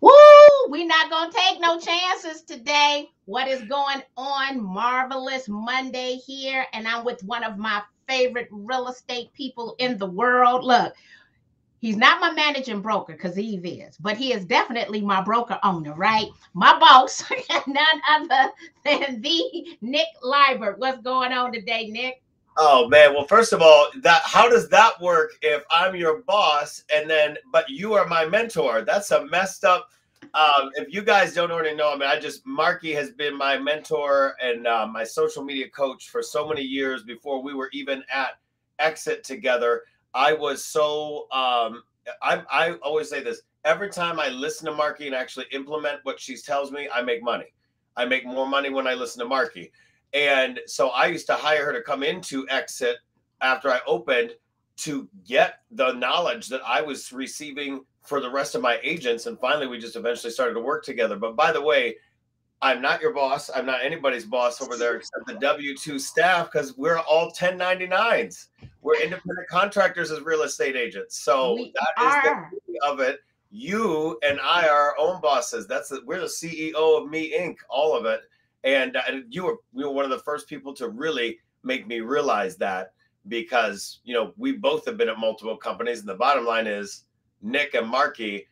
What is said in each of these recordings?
Woo! We're not gonna take no chances today. What is going on? Marvelous Monday here, and I'm with one of my favorite real estate people in the world. Look, he's not my managing broker because Eve is, but he is definitely my broker owner, right? My boss, none other than the Nick Liebert. What's going on today, Nick? Oh man, well first of all, that how does that work if I'm your boss and then but you are my mentor? That's a messed up um, if you guys don't already know, I mean, I just Marki has been my mentor and uh, my social media coach for so many years before we were even at Exit together. I was so um, I I always say this every time I listen to Marki and actually implement what she tells me, I make money. I make more money when I listen to Marki. And so I used to hire her to come into Exit after I opened to get the knowledge that I was receiving for the rest of my agents. And finally, we just eventually started to work together. But by the way, I'm not your boss. I'm not anybody's boss over there except the W 2 staff because we're all 1099s. We're independent contractors as real estate agents. So We that is are. the beauty of it. You and I are our own bosses. That's the, we're the CEO of Me Inc. All of it. And, uh, you were you were one of the first people to really make me realize that because you know we both have been at multiple companies, and the bottom line is Nick and Marki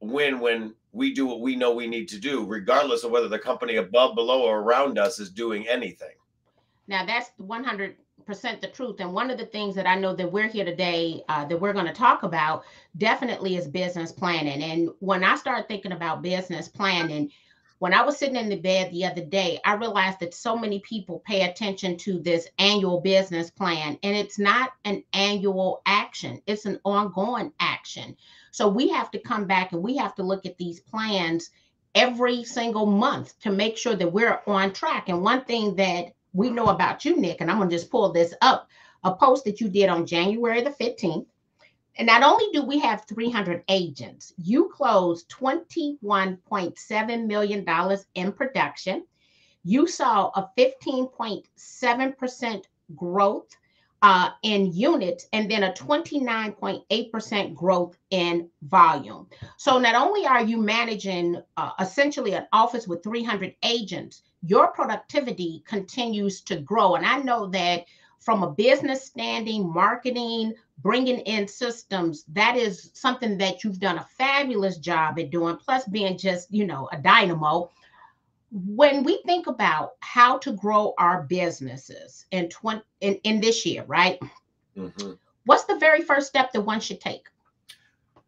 win when we do what we know we need to do, regardless of whether the company above, below, or around us is doing anything. Now that's 100% the truth. And one of the things that I know that we're here today uh, that we're going to talk about definitely is business planning. And when I start thinking about business planning, when I was sitting in the bed the other day, I realized that so many people pay attention to this annual business plan, and it's not an annual action, it's an ongoing action. So we have to come back and we have to look at these plans every single month to make sure that we're on track. And one thing that we know about you, Nick, and I'm going to just pull this up a post that you did on January the 15th. And not only do we have 300 agents, you closed $21.7 million in production. You saw a 15.7% growth uh, in units and then a 29.8% growth in volume. So not only are you managing uh, essentially an office with 300 agents, your productivity continues to grow. And I know that from a business standing, marketing, bringing in systems, that is something that you've done a fabulous job at doing, plus being just, you know, a dynamo. When we think about how to grow our businesses in 20 in, in this year, right? Mm-hmm. What's the very first step that one should take?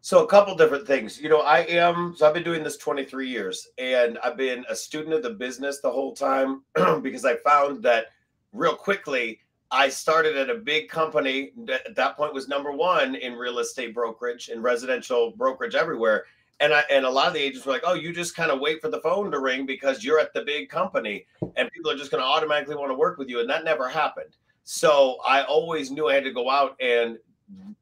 So a couple different things. You know, I am so I've been doing this 23 years and I've been a student of the business the whole time because I found that real quickly I started at a big company that at that point was number 1 in real estate brokerage and residential brokerage everywhere. And I and a lot of the agents were like, "Oh, you just kind of wait for the phone to ring because you're at the big company and people are just going to automatically want to work with you." And that never happened. So I always knew I had to go out and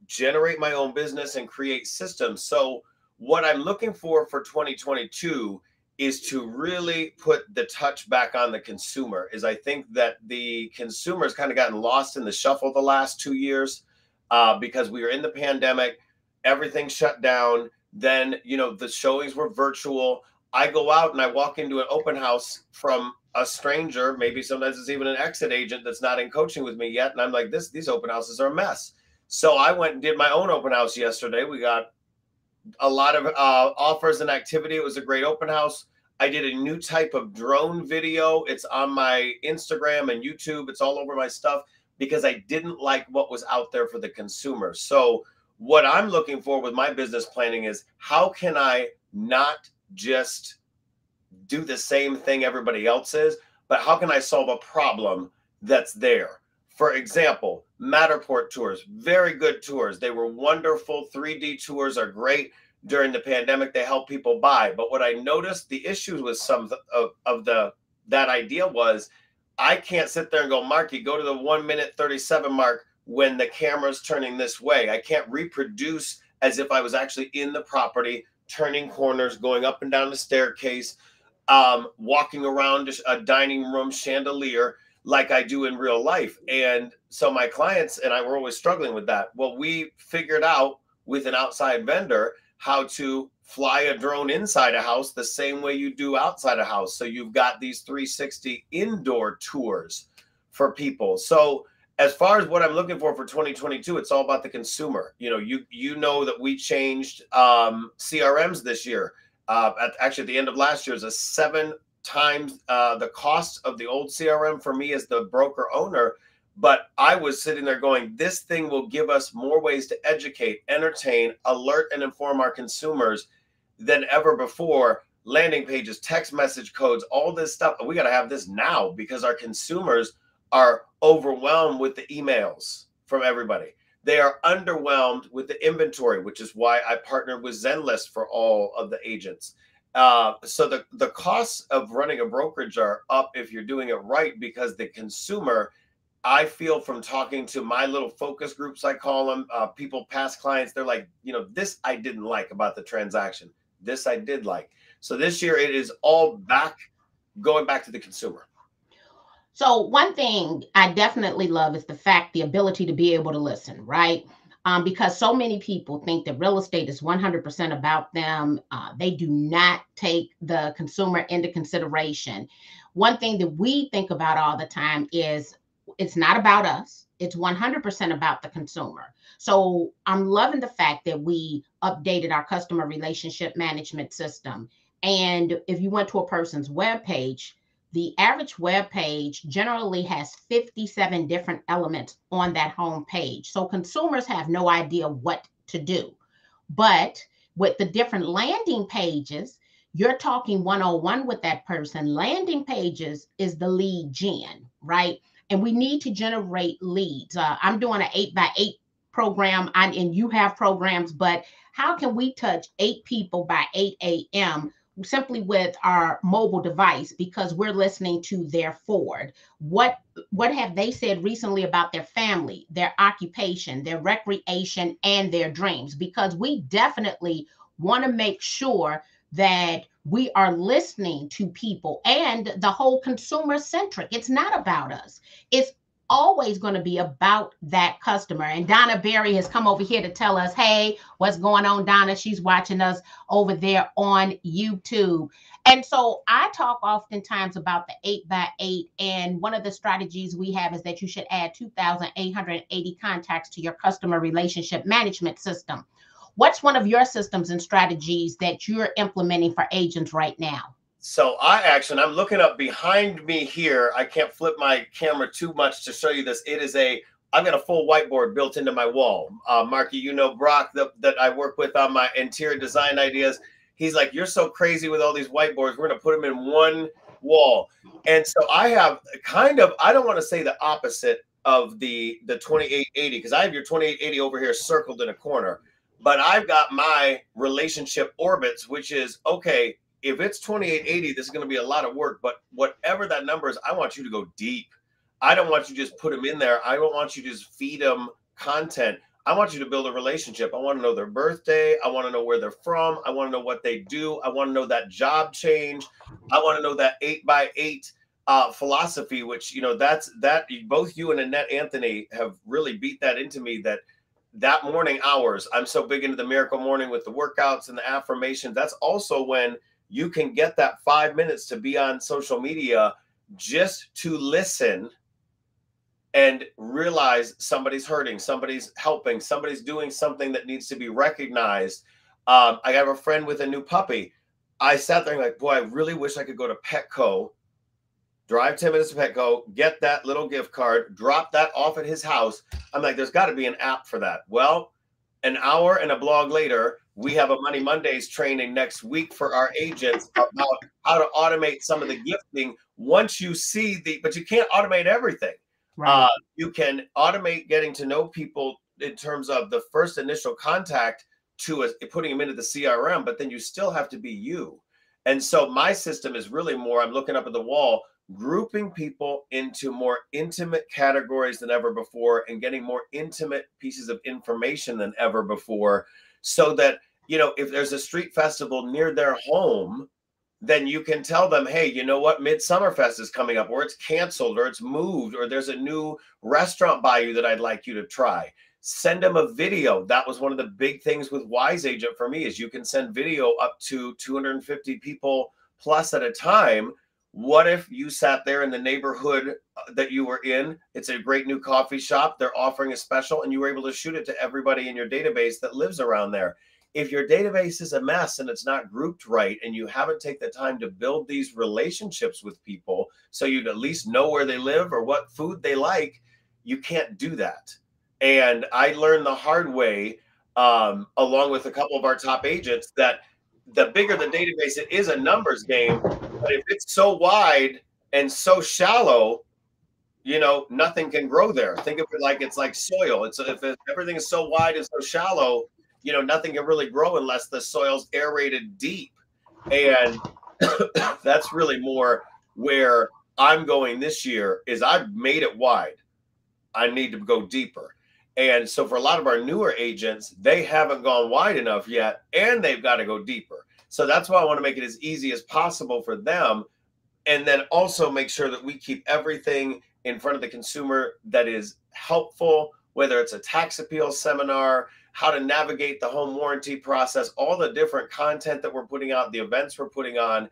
generate my own business and create systems. So what I'm looking for for 2022 is to really put the touch back on the consumer is i think that the consumer has kind of gotten lost in the shuffle the last two years uh, because we were in the pandemic everything shut down then you know the showings were virtual. I go out and i walk into an open house from a stranger maybe sometimes it's even an exit agent that's not in coaching with me yet and i'm like this these open houses are a mess. So i went and did my own open house yesterday. We got a lot of uh, offers and activity. It was a great open house. I did a new type of drone video. It's on my Instagram and YouTube. It's all over my stuff because I didn't like what was out there for the consumer. So, what I'm looking for with my business planning is how can I not just do the same thing everybody else is, but how can I solve a problem that's there? For example, Matterport tours, very good tours. They were wonderful. 3D tours are great. During the pandemic, they help people buy. But what I noticed, the issues with some of, of the that idea was I can't sit there and go, Marki, go to the one minute 37 mark when the camera's turning this way. I can't reproduce as if I was actually in the property, turning corners, going up and down the staircase, um, walking around a dining room chandelier like I do in real life. And so my clients and I were always struggling with that. Well, we figured out with an outside vendor how to fly a drone inside a house the same way you do outside a house. So you've got these 360 indoor tours for people. So as far as what I'm looking for for 2022, it's all about the consumer. You know, you you know that we changed um, CRMs this year. Uh, at, actually, at the end of last year, is a seven times uh, the cost of the old CRM for me as the broker owner. But I was sitting there going, this thing will give us more ways to educate, entertain, alert, and inform our consumers than ever before. Landing pages, text message codes, all this stuff. We got to have this now because our consumers are overwhelmed with the emails from everybody. They are underwhelmed with the inventory, which is why I partnered with Zenlist for all of the agents. Uh, so the, the costs of running a brokerage are up if you're doing it right because the consumer, I feel from talking to my little focus groups, I call them, uh, people, past clients, they're like, you know, this I didn't like about the transaction. This I did like. So this year it is all back, going back to the consumer. So one thing I definitely love is the fact, the ability to be able to listen, right? Um, because so many people think that real estate is 100% about them. Uh, they do not take the consumer into consideration. One thing that we think about all the time is it's not about us, it's 100% about the consumer. So I'm loving the fact that we updated our customer relationship management system. And if you went to a person's web page, the average web page generally has 57 different elements on that home page. So consumers have no idea what to do. But with the different landing pages, you're talking one on one with that person. Landing pages is the lead gen, right? And we need to generate leads. Uh, I'm doing an eight by eight program, and you have programs, but how can we touch eight people by 8 a.m simply with our mobile device because we're listening to their FORD. What what have they said recently about their family, their occupation, their recreation, and their dreams? Because we definitely want to make sure that we are listening to people and the whole consumer centric. It's not about us. It's always going to be about that customer. And Donna Berry has come over here to tell us, hey, what's going on, Donna? She's watching us over there on YouTube. And so I talk oftentimes about the eight by eight. And one of the strategies we have is that you should add 2,880 contacts to your customer relationship management system. What's one of your systems and strategies that you're implementing for agents right now? So I actually, I'm looking up behind me here. I can't flip my camera too much to show you this. It is a, I've got a full whiteboard built into my wall. Uh, Marki, you know Brock that, that I work with on my interior design ideas. He's like, you're so crazy with all these whiteboards. We're going to put them in one wall. And so I have kind of, I don't want to say the opposite of the the 2880 because I have your 2880 over here circled in a corner. But I've got my relationship orbits, which is okay if it's 2880, this is going to be a lot of work, but whatever that number is, I want you to go deep. I don't want you to just put them in there. I don't want you to just feed them content. I want you to build a relationship. I want to know their birthday. I want to know where they're from. I want to know what they do. I want to know that job change. I want to know that eight by eight uh, philosophy, which you know that's that both you and Annette Anthony have really beat that into me. That that morning hours, I'm so big into the miracle morning with the workouts and the affirmations. That's also when you can get that five minutes to be on social media just to listen and realize somebody's hurting, somebody's helping, somebody's doing something that needs to be recognized. Um, I have a friend with a new puppy. I sat there and like, boy, I really wish I could go to Petco, drive 10 minutes to Petco, get that little gift card, drop that off at his house. I'm like, there's got to be an app for that. Well, an hour and a blog later, we have a Money Mondays training next week for our agents about how to automate some of the gifting. Once you see the, but you can't automate everything. Right. Uh, you can automate getting to know people in terms of the first initial contact to a, putting them into the CRM, but then you still have to be you. And so my system is really more, I'm looking up at the wall, grouping people into more intimate categories than ever before and getting more intimate pieces of information than ever before so that you know if there's a street festival near their home then you can tell them hey you know what Midsommarfest is coming up or it's canceled or it's moved or there's a new restaurant by you that i'd like you to try send them a video. That was one of the big things with Wise Agent for me is you can send video up to 250 people plus at a time. What if you sat there in the neighborhood uh, that you were in? It's a great new coffee shop. They're offering a special, and you were able to shoot it to everybody in your database that lives around there. If your database is a mess and it's not grouped right, and you haven't taken the time to build these relationships with people so you'd at least know where they live or what food they like, you can't do that. And I learned the hard way, um, along with a couple of our top agents, that the bigger the database, it is a numbers game. But if it's so wide and so shallow, you know, nothing can grow there. Think of it like it's like soil. It's if it, everything is so wide and so shallow, you know, nothing can really grow unless the soil's aerated deep. And that's really more where I'm going this year is I've made it wide. I need to go deeper. And so for a lot of our newer agents, they haven't gone wide enough yet and they've got to go deeper. So that's why I want to make it as easy as possible for them. And then also make sure that we keep everything in front of the consumer that is helpful, whether it's a tax appeal seminar, how to navigate the home warranty process, all the different content that we're putting out, the events we're putting on,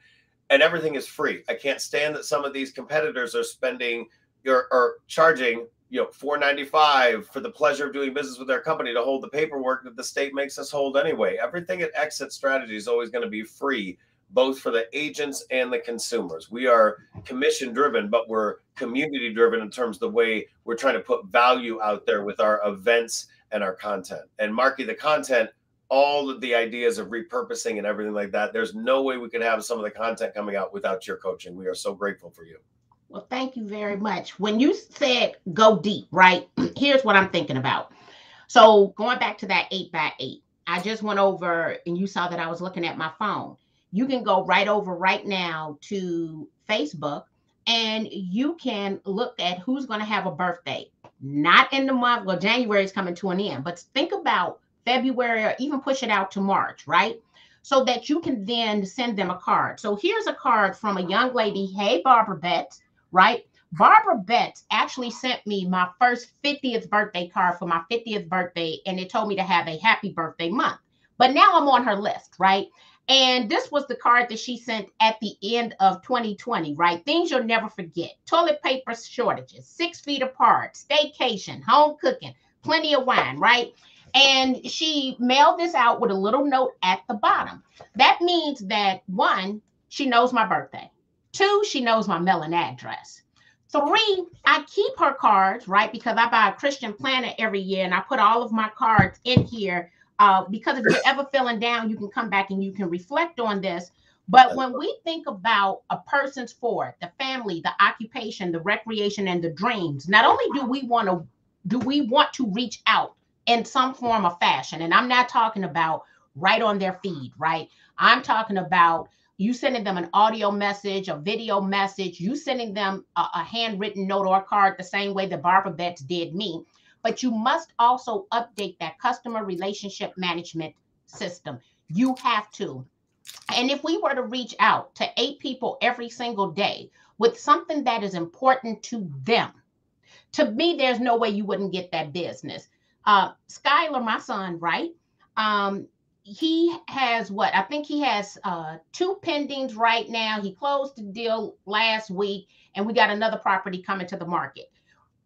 and everything is free. I can't stand that some of these competitors are spending or, or charging you know 495 for the pleasure of doing business with their company to hold the paperwork that the state makes us hold anyway everything at exit strategy is always going to be free both for the agents and the consumers we are commission driven but we're community driven in terms of the way we're trying to put value out there with our events and our content and marki the content all of the ideas of repurposing and everything like that there's no way we could have some of the content coming out without your coaching we are so grateful for you well, thank you very much. When you said go deep, right? Here's what I'm thinking about. So going back to that eight by eight, I just went over and you saw that I was looking at my phone. You can go right over right now to Facebook and you can look at who's going to have a birthday. Not in the month, well, January is coming to an end, but think about February or even push it out to March, right? So that you can then send them a card. So here's a card from a young lady. Hey, Barbara Betts right? Barbara Betts actually sent me my first 50th birthday card for my 50th birthday, and it told me to have a happy birthday month. But now I'm on her list, right? And this was the card that she sent at the end of 2020, right? Things you'll never forget toilet paper shortages, six feet apart, staycation, home cooking, plenty of wine, right? And she mailed this out with a little note at the bottom. That means that one, she knows my birthday. Two, she knows my mailing address. Three, I keep her cards, right? Because I buy a Christian planner every year and I put all of my cards in here. Uh, because if you're ever feeling down, you can come back and you can reflect on this. But when we think about a person's four, the family, the occupation, the recreation, and the dreams, not only do we want to do we want to reach out in some form of fashion, and I'm not talking about right on their feed, right? I'm talking about you sending them an audio message, a video message, you sending them a, a handwritten note or card the same way that Barbara Betts did me. But you must also update that customer relationship management system. You have to. And if we were to reach out to eight people every single day with something that is important to them, to me, there's no way you wouldn't get that business. Uh, Skylar, my son, right? Um, he has what I think he has uh, two pendings right now. He closed the deal last week, and we got another property coming to the market.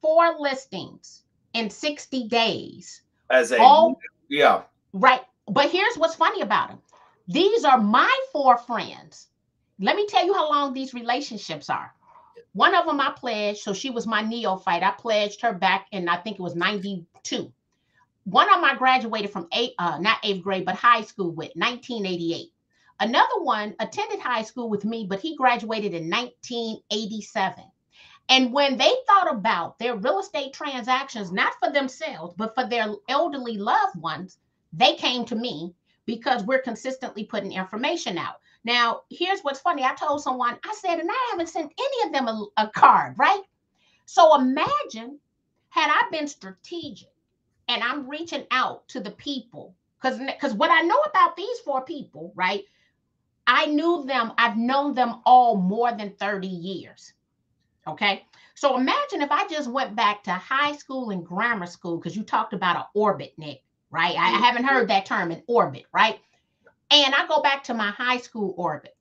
Four listings in 60 days. As a all, yeah. Right. But here's what's funny about them. These are my four friends. Let me tell you how long these relationships are. One of them I pledged, so she was my neophyte. I pledged her back in I think it was 92 one of them I graduated from eight, uh, not eighth grade, but high school with 1988. Another one attended high school with me, but he graduated in 1987. And when they thought about their real estate transactions, not for themselves, but for their elderly loved ones, they came to me because we're consistently putting information out. Now, here's what's funny. I told someone, I said, and I haven't sent any of them a, a card, right? So imagine had I been strategic and I'm reaching out to the people because because what I know about these four people, right? I knew them, I've known them all more than 30 years. Okay. So imagine if I just went back to high school and grammar school, because you talked about an orbit, Nick, right? I, I mm-hmm. haven't heard that term in orbit, right? And I go back to my high school orbit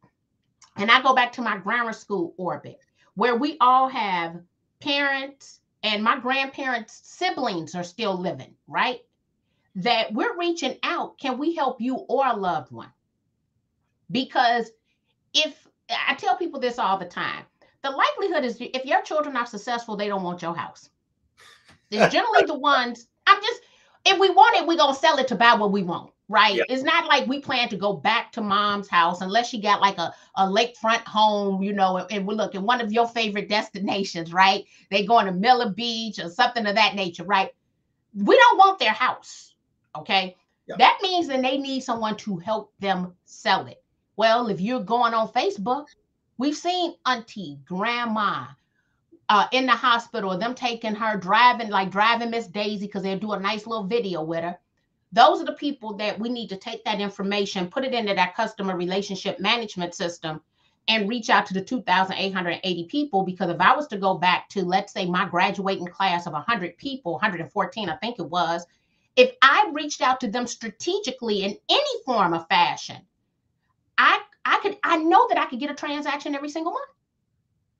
and I go back to my grammar school orbit where we all have parents and my grandparents' siblings are still living, right? That we're reaching out. Can we help you or a loved one? Because if I tell people this all the time, the likelihood is if your children are successful, they don't want your house. They're generally the ones. I'm just if we want it, we're gonna sell it to buy what we want, right? Yep. It's not like we plan to go back to mom's house unless she got like a, a lakefront home, you know, and, and we look at one of your favorite destinations, right? They going to Miller Beach or something of that nature, right? We don't want their house, okay? Yep. That means that they need someone to help them sell it. Well, if you're going on Facebook, we've seen auntie, grandma, uh, in the hospital, them taking her driving, like driving Miss Daisy, because they'll do a nice little video with her. Those are the people that we need to take that information, put it into that customer relationship management system, and reach out to the 2,880 people. Because if I was to go back to, let's say, my graduating class of 100 people, 114, I think it was, if I reached out to them strategically in any form of fashion, I I could I know that I could get a transaction every single month.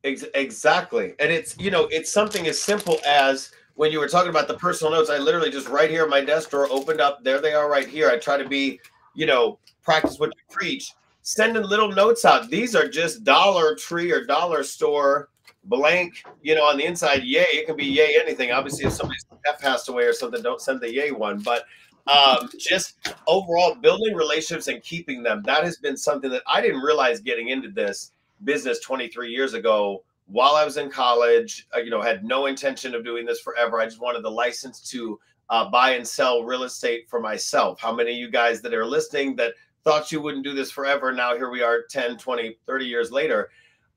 Ex- exactly. And it's, you know, it's something as simple as when you were talking about the personal notes, I literally just right here, my desk drawer opened up. There they are right here. I try to be, you know, practice what you preach, sending little notes out. These are just Dollar Tree or Dollar Store blank, you know, on the inside, yay. It can be yay anything. Obviously, if somebody's passed away or something, don't send the yay one. But um, just overall building relationships and keeping them. That has been something that I didn't realize getting into this business 23 years ago while I was in college. Uh, you know, had no intention of doing this forever. I just wanted the license to uh, buy and sell real estate for myself. How many of you guys that are listening that thought you wouldn't do this forever? Now here we are 10, 20, 30 years later.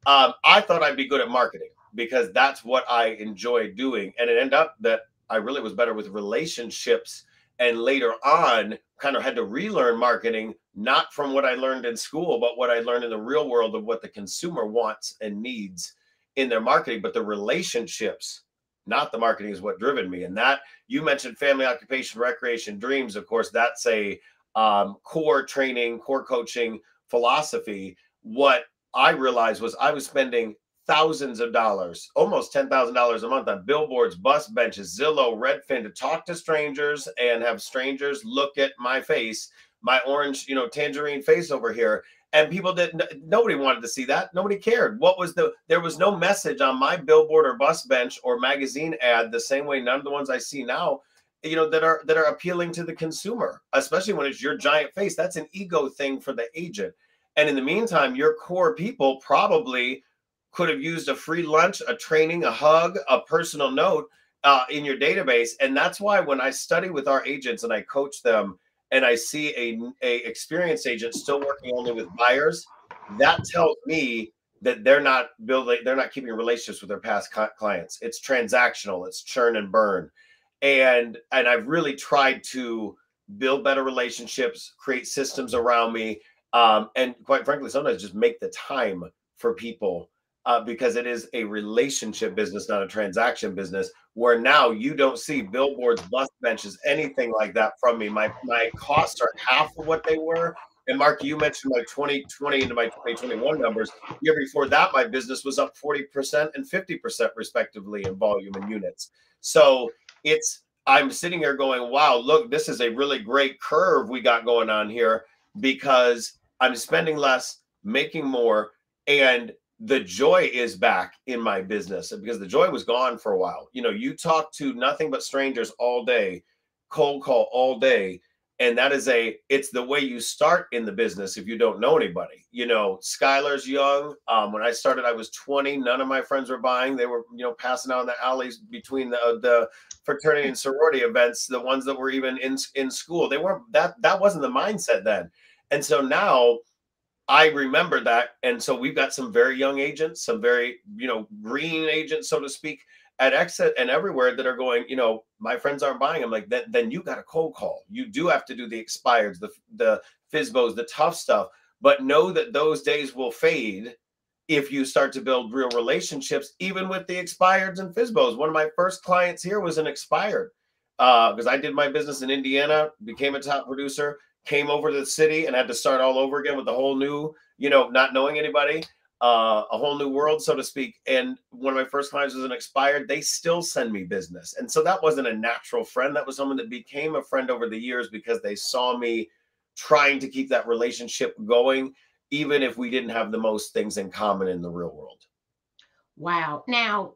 Um, I thought I'd be good at marketing because that's what I enjoy doing. And it ended up that I really was better with relationships. And later on, kind of had to relearn marketing, not from what I learned in school, but what I learned in the real world of what the consumer wants and needs in their marketing. But the relationships, not the marketing, is what driven me. And that you mentioned family, occupation, recreation, dreams. Of course, that's a um, core training, core coaching philosophy. What I realized was I was spending thousands of dollars, almost ten thousand dollars a month on billboards, bus benches, Zillow, Redfin to talk to strangers and have strangers look at my face, my orange, you know, tangerine face over here. And people didn't. Nobody wanted to see that. Nobody cared. What was the? There was no message on my billboard or bus bench or magazine ad the same way none of the ones I see now you know that are that are appealing to the consumer especially when it's your giant face that's an ego thing for the agent and in the meantime your core people probably could have used a free lunch a training a hug a personal note uh, in your database. And that's why when i study with our agents and i coach them and i see a, a experienced agent still working only with buyers that tells me that they're not building they're not keeping relationships with their past clients. It's transactional it's churn and burn. And and I've really tried to build better relationships, create systems around me, um, and quite frankly, sometimes just make the time for people uh, because it is a relationship business, not a transaction business. Where now you don't see billboards, bus benches, anything like that from me. My my costs are half of what they were. And Mark, you mentioned my 2020 into my 2021 numbers. Year before that, my business was up 40% and 50% respectively in volume and units. So it's I'm sitting here going, wow, look, this is a really great curve we got going on here because I'm spending less, making more, and the joy is back in my business because the joy was gone for a while. You know, you talk to nothing but strangers all day, cold call all day. And that is a, it's the way you start in the business if you don't know anybody. You know, Skylar's young. Um, when I started, I was 20. None of my friends were buying. They were, you know, passing out in the alleys between the, the fraternity and sorority events, the ones that were even in, in school. They weren't, that, that wasn't the mindset then. And so now I remember that. And so we've got some very young agents, some very, you know, green agents, so to speak, at Exit and everywhere that are going, you know, my friends aren't buying. I'm like, then, then you got a cold call. You do have to do the expireds, the, the FSBOs, the tough stuff, but know that those days will fade if you start to build real relationships, even with the expireds and FSBOs. One of my first clients here was an expired because uh, I did my business in Indiana, became a top producer, came over to the city and had to start all over again with a whole new, you know, not knowing anybody, uh, a whole new world, so to speak. And one of my first clients was an expired. They still send me business. And so that wasn't a natural friend. That was someone that became a friend over the years because they saw me trying to keep that relationship going even if we didn't have the most things in common in the real world. Wow. Now,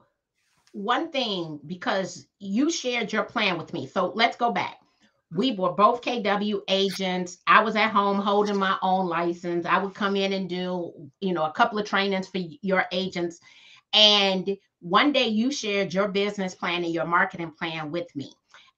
one thing, because you shared your plan with me. So let's go back. We were both KW agents. I was at home holding my own license. I would come in and do, you know, a couple of trainings for your agents. And one day you shared your business plan and your marketing plan with me.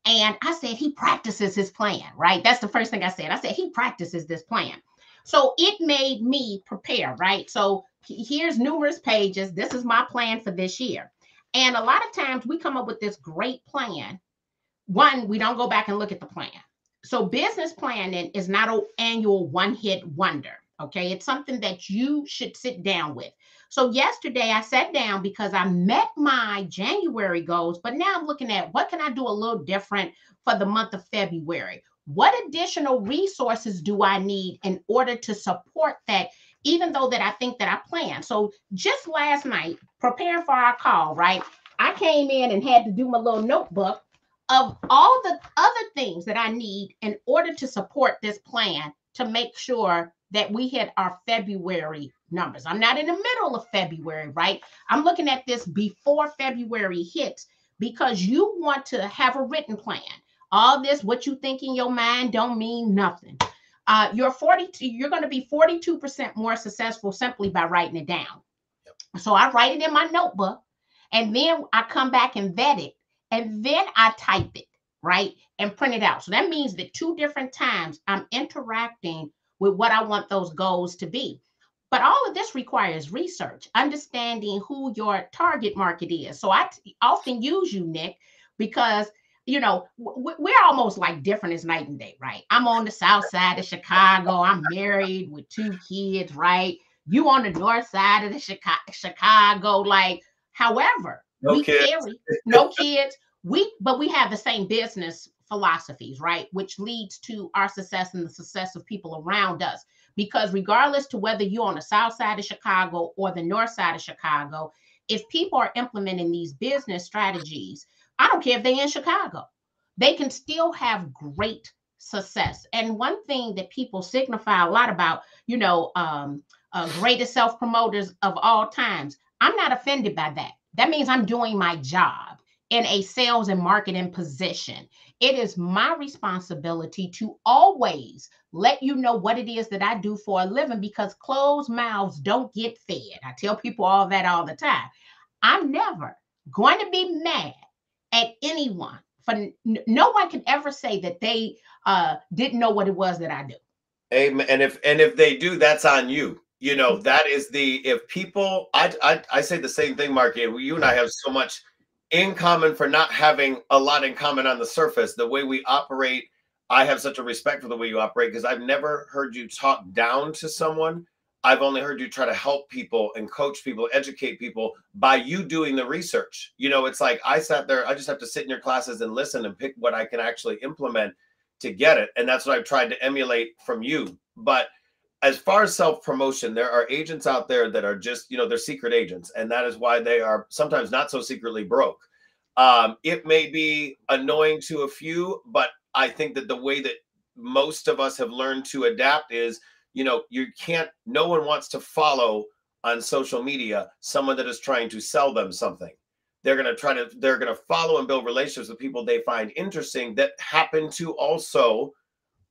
And I said, he practices his plan, right? That's the first thing I said. I said, he practices this plan. So it made me prepare, right? So here's numerous pages. This is my plan for this year. And a lot of times we come up with this great plan. One, we don't go back and look at the plan. So business planning is not an annual one hit wonder. Okay. It's something that you should sit down with. So yesterday I sat down because I met my January goals, but now I'm looking at what can I do a little different for the month of February? what additional resources do I need in order to support that, even though that I think that I plan? So just last night, preparing for our call, right? I came in and had to do my little notebook of all the other things that I need in order to support this plan to make sure that we hit our February numbers. I'm not in the middle of February, right? I'm looking at this before February hits because you want to have a written plan all this what you think in your mind don't mean nothing uh, you're 42 you're going to be 42% more successful simply by writing it down so i write it in my notebook and then i come back and vet it and then i type it right and print it out so that means that two different times i'm interacting with what i want those goals to be but all of this requires research understanding who your target market is so I t- often use you nick because you know, we're almost like different as night and day, right? I'm on the south side of Chicago. I'm married with two kids, right? You on the north side of the Chicago, Chicago. Like, however, no we kids. carry no kids. We but we have the same business philosophies, right? Which leads to our success and the success of people around us. Because regardless to whether you're on the south side of Chicago or the north side of Chicago, if people are implementing these business strategies I don't care if they're in Chicago. They can still have great success. And one thing that people signify a lot about, you know, um, uh, greatest self promoters of all times, I'm not offended by that. That means I'm doing my job in a sales and marketing position. It is my responsibility to always let you know what it is that I do for a living because closed mouths don't get fed. I tell people all that all the time. I'm never going to be mad at anyone. For no one can ever say that they uh, didn't know what it was that I do. Amen. And if and if they do, that's on you. You know, mm-hmm. that is the if people. I I, I say the same thing, Mark. You and I have so much in common for not having a lot in common on the surface. The way we operate, I have such a respect for the way you operate because I've never heard you talk down to someone I've only heard you try to help people and coach people, educate people by you doing the research. You know, it's like I sat there, I just have to sit in your classes and listen and pick what I can actually implement to get it. And that's what I've tried to emulate from you. But as far as self promotion, there are agents out there that are just, you know, they're secret agents. And that is why they are sometimes not so secretly broke. Um, it may be annoying to a few, but I think that the way that most of us have learned to adapt is you know, you can't, no one wants to follow on social media someone that is trying to sell them something. They're going to try to, they're going to follow and build relationships with people they find interesting that happen to also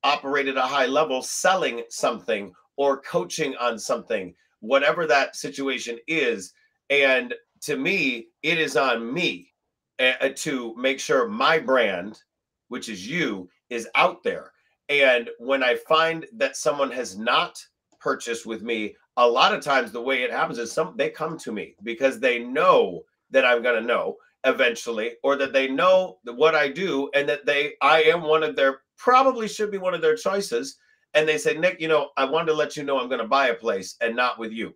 operate at a high level selling something or coaching on something, whatever that situation is. And to me, it is on me uh, to make sure my brand, which is you, is out there. And when I find that someone has not purchased with me, a lot of times the way it happens is some they come to me because they know that I'm going to know eventually or that they know what I do and that they I am one of their probably should be one of their choices and they say Nick, you know, I wanted to let you know I'm going to buy a place and not with you.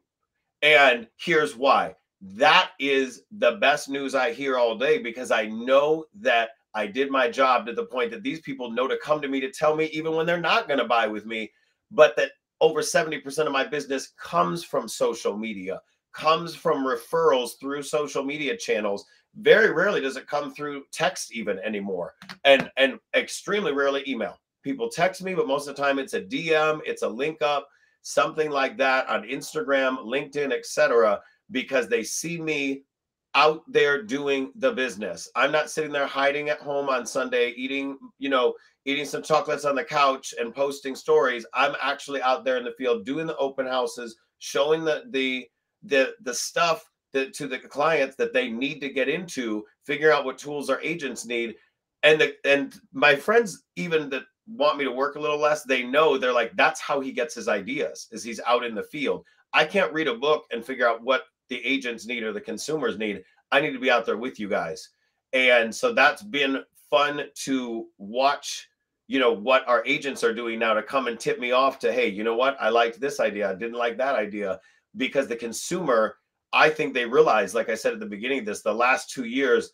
And here's why. That is the best news I hear all day because I know that I did my job to the point that these people know to come to me to tell me even when they're not going to buy with me, but that over 70% of my business comes from social media, comes from referrals through social media channels. Very rarely does it come through text even anymore. And and extremely rarely email. People text me, but most of the time it's a DM, it's a link up, something like that on Instagram, LinkedIn, etc because they see me out there doing the business. I'm not sitting there hiding at home on Sunday eating, you know, eating some chocolates on the couch and posting stories. I'm actually out there in the field doing the open houses, showing the the the the stuff that to the clients that they need to get into, figure out what tools our agents need. And the and my friends even that want me to work a little less, they know they're like that's how he gets his ideas is he's out in the field. I can't read a book and figure out what the agents need or the consumers need. I need to be out there with you guys. And so that's been fun to watch, you know, what our agents are doing now to come and tip me off to, hey, you know what? I liked this idea. I didn't like that idea because the consumer, I think they realize, like I said at the beginning of this, the last two years,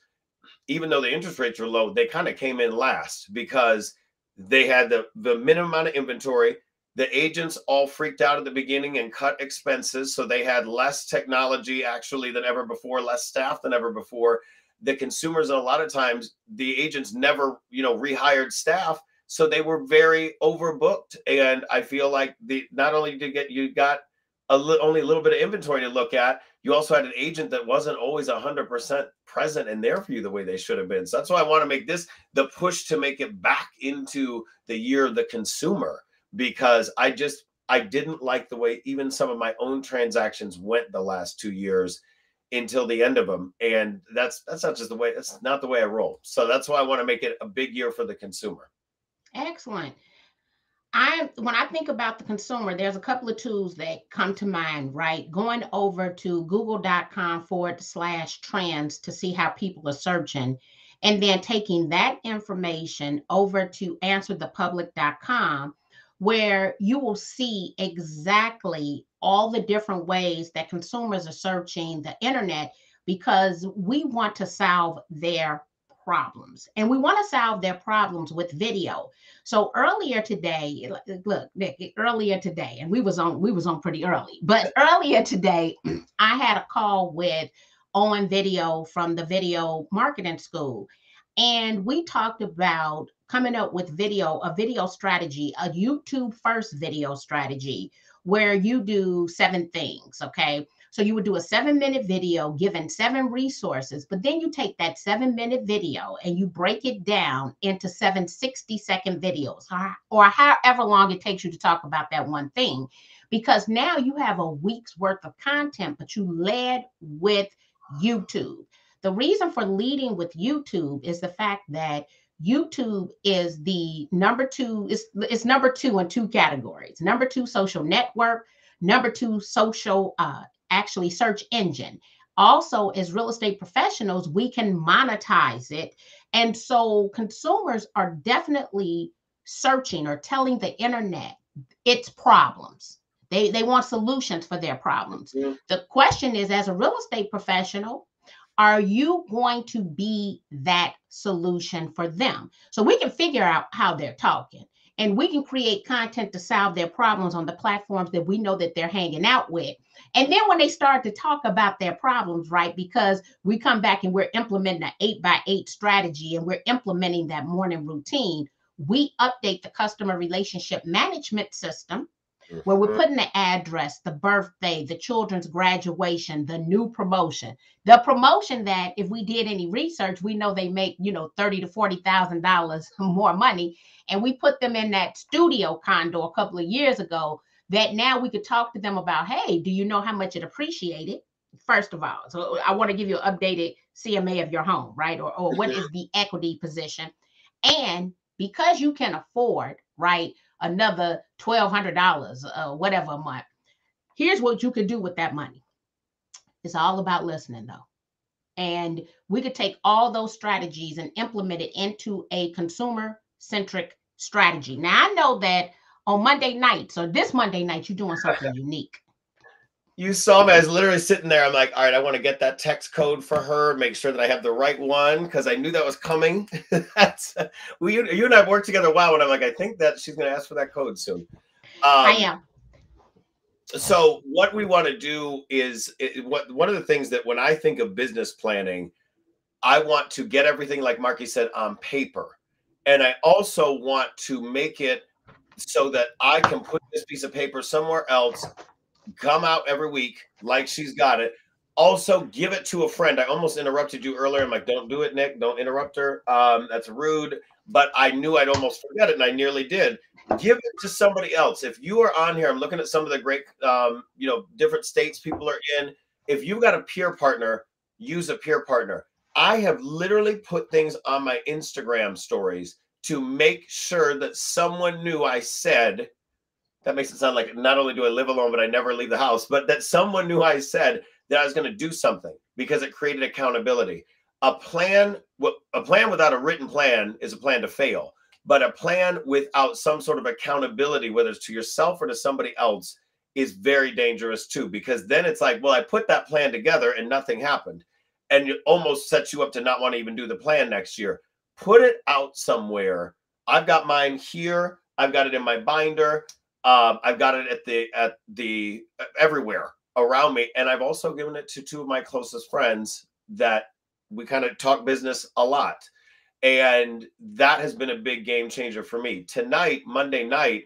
even though the interest rates were low, they kind of came in last because they had the, the minimum amount of inventory the agents all freaked out at the beginning and cut expenses. So they had less technology actually than ever before, less staff than ever before. The consumers, and a lot of times, the agents never, you know, rehired staff. So they were very overbooked. And I feel like the not only did you get you got a li- only a little bit of inventory to look at, you also had an agent that wasn't always 100% present and there for you the way they should have been. So that's why I want to make this the push to make it back into the year of the consumer because I just I didn't like the way even some of my own transactions went the last two years until the end of them, and that's that's not just the way that's not the way I roll. So that's why I want to make it a big year for the consumer. Excellent. I when I think about the consumer, there's a couple of tools that come to mind, right? Going over to google.com forward slash trends to see how people are searching, and then taking that information over to answerthepublic.com where you will see exactly all the different ways that consumers are searching the internet because we want to solve their problems and we want to solve their problems with video so earlier today look Nick, earlier today and we was on we was on pretty early but earlier today i had a call with owen video from the video marketing school and we talked about coming up with video, a video strategy, a YouTube first video strategy where you do seven things. Okay. So you would do a seven minute video given seven resources, but then you take that seven minute video and you break it down into seven 60 second videos or, however long it takes you to talk about that one thing. Because now you have a week's worth of content, but you led with YouTube. The reason for leading with YouTube is the fact that YouTube is the number two, it's, it's number two in two categories. Number two, social network. Number two, social, uh, actually search engine. Also, as real estate professionals, we can monetize it. And so consumers are definitely searching or telling the internet its problems. They, they want solutions for their problems. Yeah. The question is, as a real estate professional, are you going to be that solution for them? So we can figure out how they're talking and we can create content to solve their problems on the platforms that we know that they're hanging out with. And then when they start to talk about their problems, right, because we come back and we're implementing an eight by eight strategy and we're implementing that morning routine, we update the customer relationship management system where we're mm-hmm. putting the address, the birthday, the children's graduation, the new promotion, the promotion that if we did any research, we know they make you know thirty to forty thousand dollars more money, and we put them in that studio condo a couple of years ago. That now we could talk to them about, hey, do you know how much it appreciated? First of all, so I want to give you an updated CMA of your home, right? Or, or what is the equity position? And because you can afford, right, another $1,200 uh, whatever a month. Here's what you could do with that money. It's all about listening, though. And we could take all those strategies and implement it into a consumer centric strategy. Now, I know that on Monday nights or this Monday night, you're doing something unique. You saw me. I was literally sitting there. I'm like, all right, I want to get that text code for her, make sure that I have the right one because I knew that was coming. That's we you, you and I worked together a while, and I'm like, I think that she's going to ask for that code soon. Um, I am. so what we want to do is it, what one of the things that when I think of business planning, I want to get everything like Marki said on paper, and I also want to make it so that I can put this piece of paper somewhere else, come out every week like she's got it. Also, give it to a friend. I almost interrupted you earlier. I'm like, don't do it, Nick. Don't interrupt her. Um, that's rude. But I knew I'd almost forget it, and I nearly did give it to somebody else. If you are on here, I'm looking at some of the great, um, you know, different states people are in. If you've got a peer partner, use a peer partner. I have literally put things on my Instagram stories to make sure that someone knew I said, that makes it sound like not only do I live alone, but I never leave the house, but that someone knew I said that I was going to do something because it created accountability. A plan, a plan without a written plan is a plan to fail but a plan without some sort of accountability, whether it's to yourself or to somebody else, is very dangerous too, because then it's like, well, I put that plan together and nothing happened. And it almost sets you up to not want to even do the plan next year. Put it out somewhere. I've got mine here. I've got it in my binder. Um, I've got it at the at the everywhere around me, and I've also given it to two of my closest friends that we kind of talk business a lot. And that has been a big game changer for me. Tonight, Monday night,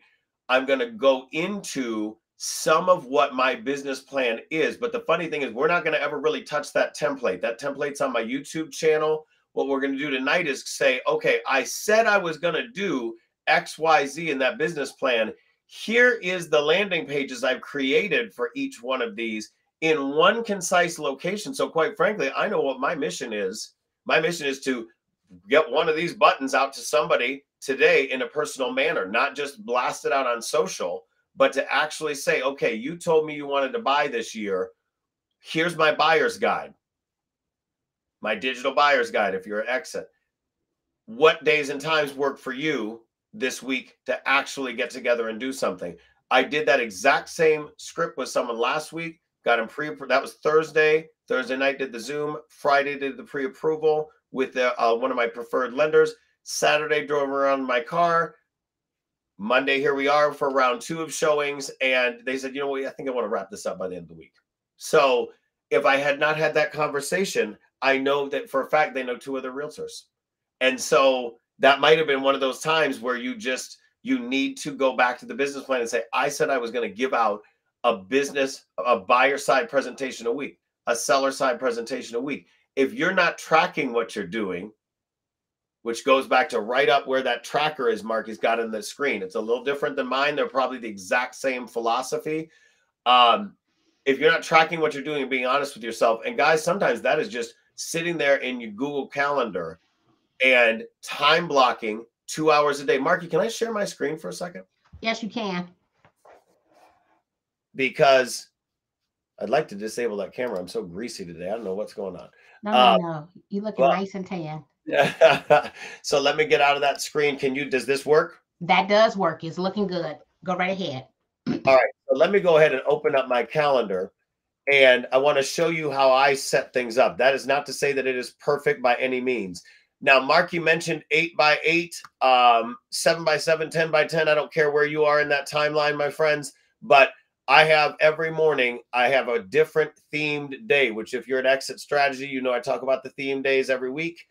I'm going to go into some of what my business plan is. But the funny thing is, we're not going to ever really touch that template. That template's on my YouTube channel. What we're going to do tonight is say, okay, I said I was going to do XYZ in that business plan. Here is the landing pages I've created for each one of these in one concise location. So, quite frankly, I know what my mission is. My mission is to get one of these buttons out to somebody today in a personal manner, not just blast it out on social, but to actually say, okay, you told me you wanted to buy this year. Here's my buyer's guide, my digital buyer's guide if you're an exit. What days and times work for you this week to actually get together and do something? I did that exact same script with someone last week, got him pre that was Thursday. Thursday night did the Zoom, Friday did the pre approval with the, uh, one of my preferred lenders. Saturday drove around my car. Monday, here we are for round two of showings. And they said, you know what, I think I want to wrap this up by the end of the week. So if I had not had that conversation, I know that for a fact they know two other realtors. And so that might have been one of those times where you just you need to go back to the business plan and say, I said I was going to give out a business, a buyer side presentation a week, a seller side presentation a week if you're not tracking what you're doing, which goes back to right up where that tracker is, Mark, he's got in the screen. It's a little different than mine. They're probably the exact same philosophy. Um, if you're not tracking what you're doing and being honest with yourself, and guys, sometimes that is just sitting there in your Google Calendar and time blocking two hours a day. Marki, can I share my screen for a second? Yes, you can. Because I'd like to disable that camera. I'm so greasy today. I don't know what's going on. No, no, um, no. You looking well, nice and tan. Yeah. so let me get out of that screen. Can you, does this work? That does work. It's looking good. Go right ahead. All right. So let me go ahead and open up my calendar. And I want to show you how I set things up. That is not to say that it is perfect by any means. Now, Mark, you mentioned eight by eight, um, seven by seven, 10 by 10. I don't care where you are in that timeline, my friends, but I have every morning, I have a different themed day, which if you're an exit strategy, you know I talk about the theme days every week.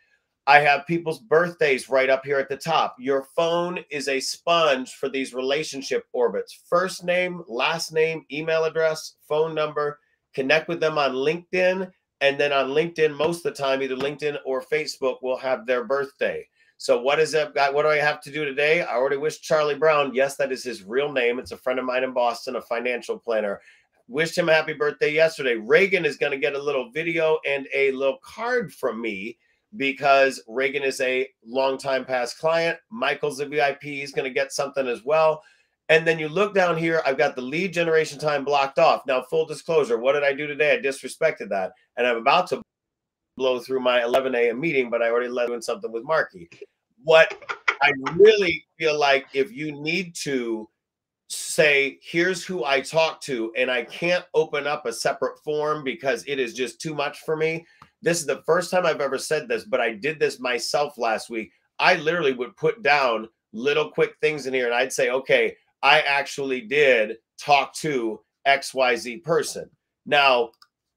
I have people's birthdays right up here at the top. Your phone is a sponge for these relationship orbits. First name, last name, email address, phone number. Connect with them on LinkedIn. And then on LinkedIn, most of the time, either LinkedIn or Facebook will have their birthday. So what is that? What do I have to do today? I already wish Charlie Brown. Yes, that is his real name. It's a friend of mine in Boston, a financial planner. Wished him a happy birthday yesterday. Reagan is going to get a little video and a little card from me because Reagan is a longtime past client. Michael's a VIP. He's going to get something as well. And then you look down here, I've got the lead generation time blocked off. Now, full disclosure, what did I do today? I disrespected that. And I'm about to blow through my 11 a.m. meeting, but I already led doing something with Marki. What I really feel like if you need to say, here's who I talk to, and I can't open up a separate form because it is just too much for me. This is the first time I've ever said this, but I did this myself last week. I literally would put down little quick things in here and I'd say, okay, I actually did talk to XYZ person. Now,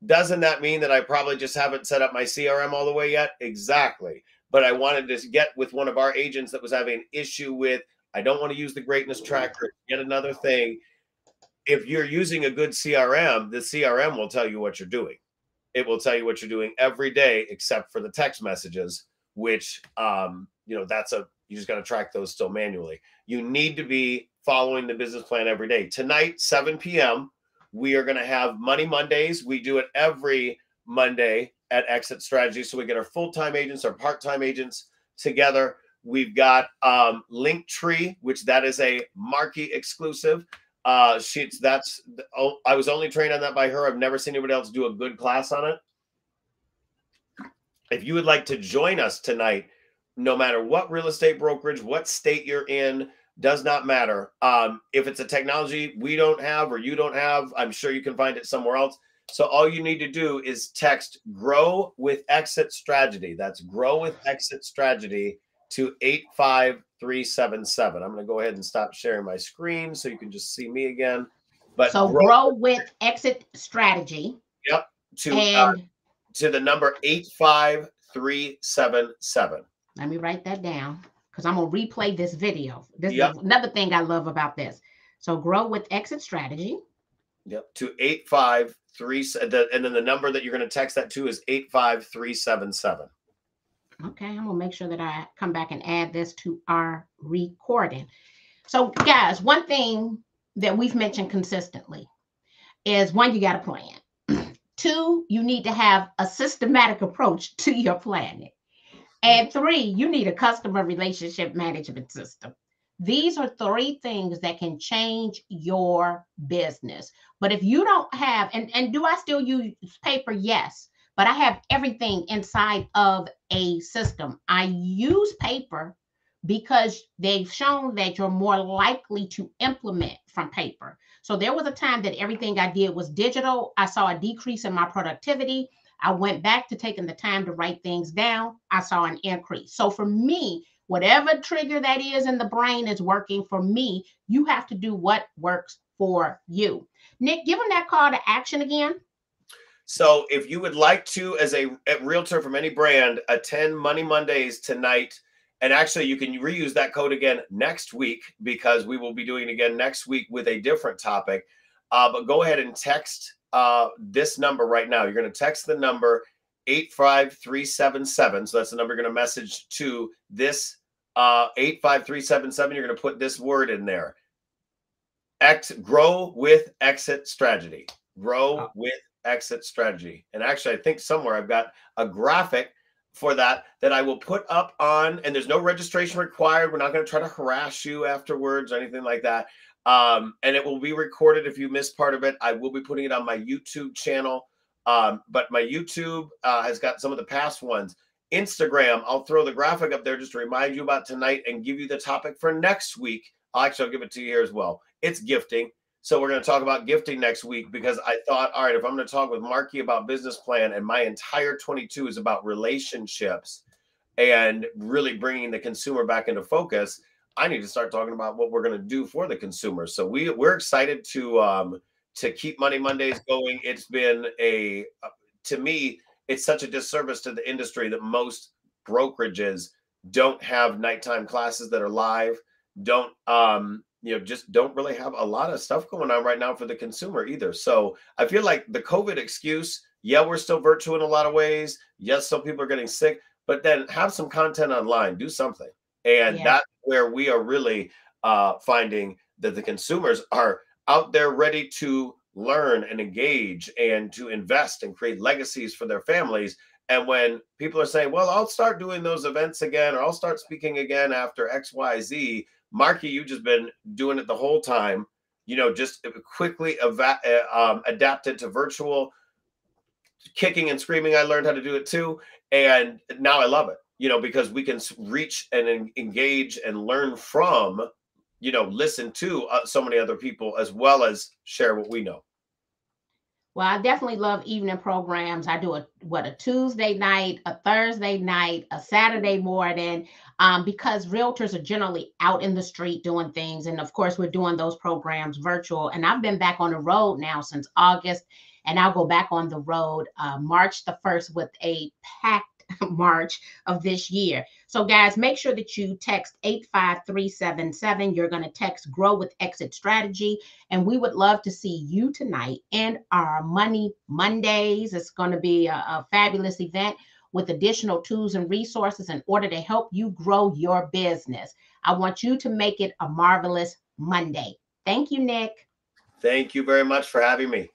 doesn't that mean that I probably just haven't set up my CRM all the way yet? Exactly. But I wanted to get with one of our agents that was having an issue with, I don't want to use the greatness tracker, yet another thing. If you're using a good CRM, the CRM will tell you what you're doing. It will tell you what you're doing every day, except for the text messages, which, um, you know, that's a, you just got to track those still manually. You need to be following the business plan every day. Tonight, 7 p.m., we are going to have Money Mondays. We do it every Monday at Exit Strategy. So we get our full time agents, our part time agents together. We've got um, Linktree, which that is a Marki exclusive. Uh, she's that's oh, I was only trained on that by her. I've never seen anybody else do a good class on it. If you would like to join us tonight, no matter what real estate brokerage, what state you're in, does not matter. Um, if it's a technology we don't have or you don't have, I'm sure you can find it somewhere else. So all you need to do is text grow with exit strategy. That's grow with exit strategy to 85377. I'm going to go ahead and stop sharing my screen so you can just see me again. But So grow with exit strategy. Yep. To uh, to the number 85377. Let me write that down because I'm gonna replay this video. This Yep. is another thing I love about this. So grow with exit strategy. Yep. To 853 the, and then the number that you're going to text that to is 85377. Okay, I'm gonna make sure that I come back and add this to our recording. So, guys, one thing that we've mentioned consistently is one, you got a plan. Two, you need to have a systematic approach to your planning. And three, you need a customer relationship management system. These are three things that can change your business. But if you don't have, and, and do I still use paper? Yes but I have everything inside of a system. I use paper because they've shown that you're more likely to implement from paper. So there was a time that everything I did was digital. I saw a decrease in my productivity. I went back to taking the time to write things down. I saw an increase. So for me, whatever trigger that is in the brain is working for me. You have to do what works for you. Nick, give them that call to action again. So if you would like to, as a, a realtor from any brand, attend Money Mondays tonight, and actually you can reuse that code again next week because we will be doing it again next week with a different topic. Uh, but go ahead and text uh, this number right now. You're going to text the number 85377. So that's the number you're going to message to this uh, 85377. You're going to put this word in there. X grow with exit strategy. Grow Oh. with exit strategy. And actually, I think somewhere I've got a graphic for that that I will put up on, and there's no registration required. We're not going to try to harass you afterwards or anything like that. Um, and it will be recorded if you miss part of it. I will be putting it on my YouTube channel. Um, but my YouTube uh, has got some of the past ones. Instagram, I'll throw the graphic up there just to remind you about tonight and give you the topic for next week. I'll actually I'll give it to you here as well. It's gifting. So we're going to talk about gifting next week because I thought, all right, if I'm going to talk with Marki about business plan and my entire 22 is about relationships and really bringing the consumer back into focus, I need to start talking about what we're going to do for the consumer. So we we're excited to um to keep Money Mondays going. It's been a uh, to me, it's such a disservice to the industry that most brokerages don't have nighttime classes that are live, don't um you know just don't really have a lot of stuff going on right now for the consumer either. So I feel like the COVID excuse, yeah, we're still virtual in a lot of ways. Yes, some people are getting sick, but then have some content online, do something. And Yeah. that's where we are really uh, finding that the consumers are out there ready to learn and engage and to invest and create legacies for their families. And when people are saying, well, I'll start doing those events again, or I'll start speaking again after XYZ, Marki, you've just been doing it the whole time, you know, just quickly eva- uh, um, adapted to virtual kicking and screaming. I learned how to do it too. And now I love it, you know, because we can reach and engage and learn from you know, listen to uh, so many other people as well as share what we know. Well, I definitely love evening programs. I do a what a Tuesday night, a Thursday night, a Saturday morning, um, because realtors are generally out in the street doing things, and of course, we're doing those programs virtual. And I've been back on the road now since August, and I'll go back on the road uh, March the first with a packed March of this year. So, guys, make sure that you text 85377. You're going to text Grow with Exit Strategy. And we would love to see you tonight in our Money Mondays. It's going to be a, a fabulous event with additional tools and resources in order to help you grow your business. I want you to make it a marvelous Monday. Thank you, Nick. Thank you very much for having me.